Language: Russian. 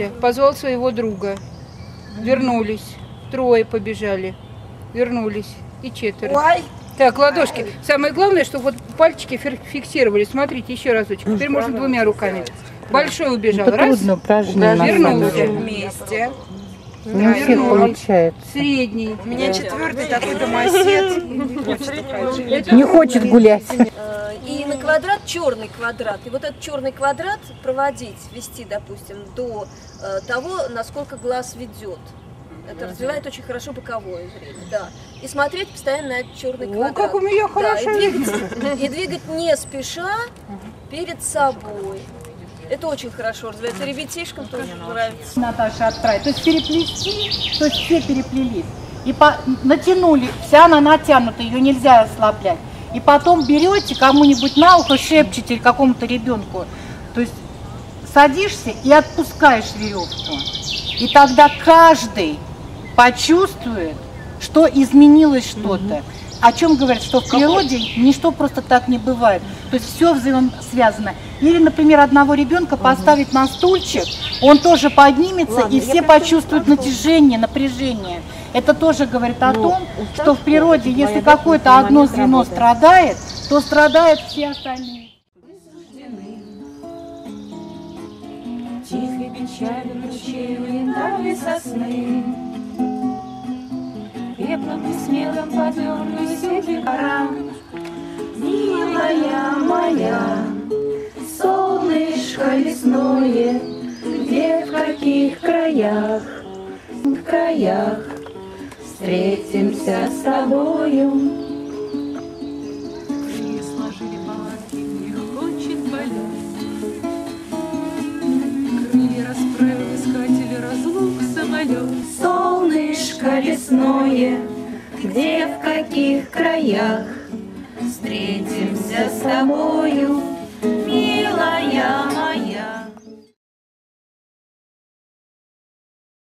Костя позвал своего друга. Вернулись. Трое побежали. Вернулись. И четверо. Ой, Так, ладошки. Самое главное, чтобы вот пальчики фиксировали. Смотрите, еще разочек. Теперь можно двумя руками. Большой убежал. Это Раз. трудно упражнение. Вернулся. вместе. Не у всех получается. Средний. У меня четвертый такой домосед. Не. Не хочет гулять. Квадрат черный квадрат. И вот этот черный квадрат проводить, вести, допустим, до э, того, насколько глаз ведет. Это развивает очень хорошо боковое зрение, да. И смотреть постоянно на этот черный О, квадрат. как у меня Да, хорошо и двигать, и двигать не спеша перед собой. Это очень хорошо развивается. Ребятишкам тоже нравится. Наташа отправить. То есть переплести, то есть все переплелись. И по- натянули, вся она натянута, ее нельзя ослаблять. И потом берете кому-нибудь на ухо, шепчете или какому-то ребенку. То есть садишься и отпускаешь веревку. И тогда каждый почувствует, что изменилось что-то. О чем говорят, что в природе ничто просто так не бывает. То есть все взаимосвязано. Или, например, одного ребенка поставить на стульчик, он тоже поднимется, и все почувствуют натяжение, напряжение. Это тоже говорит о том, что в природе, если какое-то одно звено страдает, то страдают все остальные. Тихой печалью ручей янтарной сосны. Пеплом и смелом подернусь ветви кора. Милая моя, солнышко лесное, Где, в каких краях, в краях Встретимся с тобою. Крылья сложили палатки, хочет полет. Крылья расправил искатели разлук самолет. Солнышко лесное, где в каких краях Встретимся с тобою.